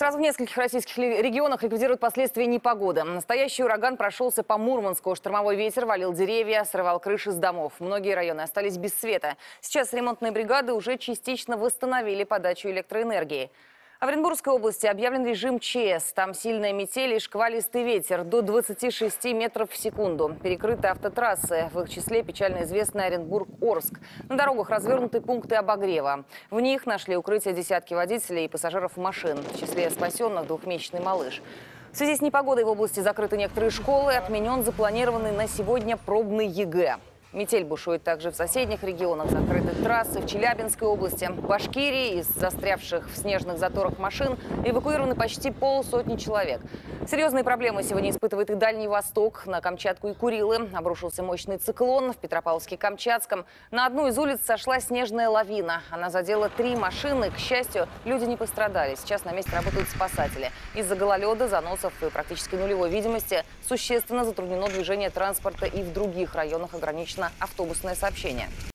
Сразу в нескольких российских регионах ликвидируют последствия непогоды. Настоящий ураган прошелся по Мурманску. Штормовой ветер валил деревья, срывал крыши с домов. Многие районы остались без света. Сейчас ремонтные бригады уже частично восстановили подачу электроэнергии. А в Оренбургской области объявлен режим ЧС. Там сильная метель и шквалистый ветер до 26 метров в секунду. Перекрыты автотрассы, в их числе печально известный Оренбург-Орск. На дорогах развернуты пункты обогрева. В них нашли укрытие десятки водителей и пассажиров машин. В числе спасенных двухмесячный малыш. В связи с непогодой в области закрыты некоторые школы. Отменен запланированный на сегодня пробный ЕГЭ. Метель бушует также в соседних регионах. Закрыты трассы в Челябинской области. В Башкирии из застрявших в снежных заторах машин эвакуированы почти полсотни человек. Серьезные проблемы сегодня испытывает и Дальний Восток. На Камчатку и Курилы обрушился мощный циклон в Петропавловске-Камчатском. На одну из улиц сошла снежная лавина. Она задела три машины. К счастью, люди не пострадали. Сейчас на месте работают спасатели. Из-за гололеда, заносов и практически нулевой видимости существенно затруднено движение транспорта и в других районах ограничено автобусное сообщение.